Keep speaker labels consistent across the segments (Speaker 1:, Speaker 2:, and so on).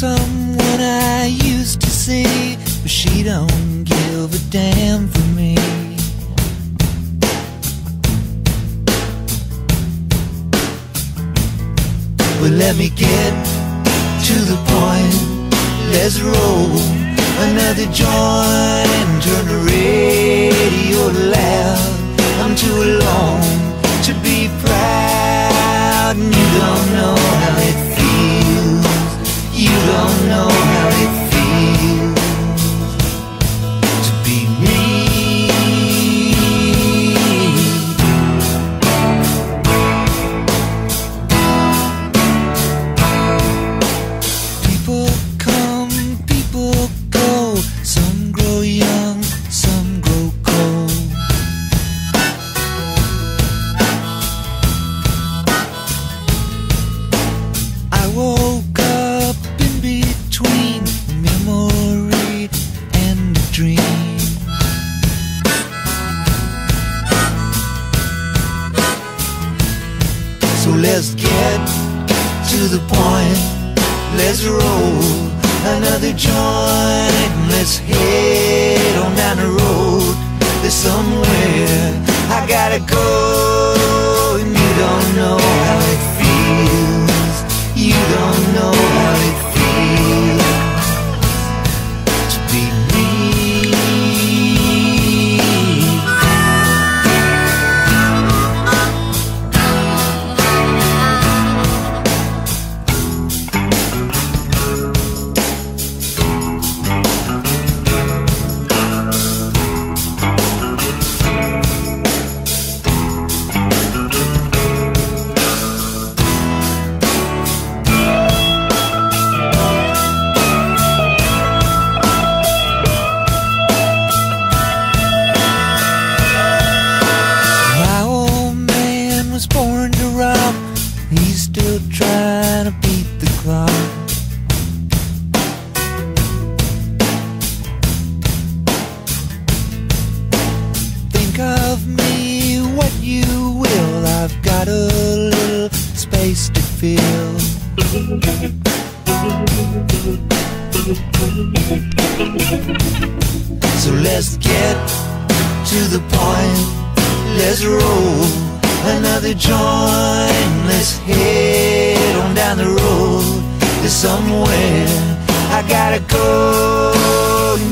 Speaker 1: someone I used to see, but she don't give a damn for me. Well, let me get to the point. Let's roll another joint and turn the radio loud. I'm too alone memory and a dream. So let's get to the point. Let's roll another joint. Let's head on down the road. There's somewhere I gotta go, So let's get to the point. Let's roll another joint. Let's head on down the road. There's somewhere I gotta go.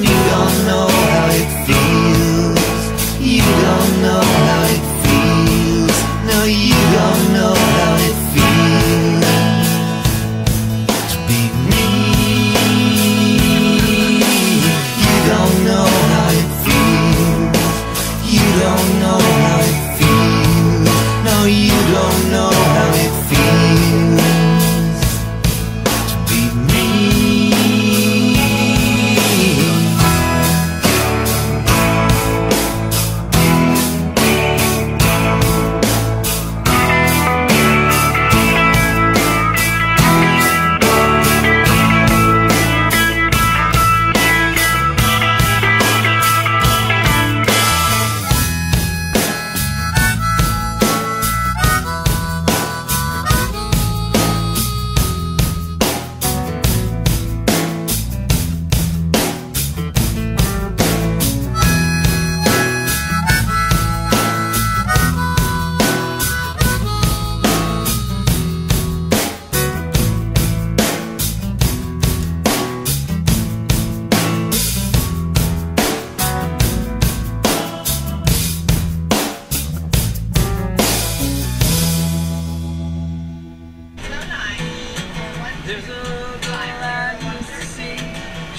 Speaker 1: You don't know how it feels. You don't know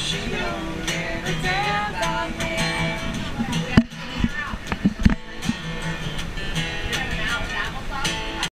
Speaker 1: She don't
Speaker 2: give a damn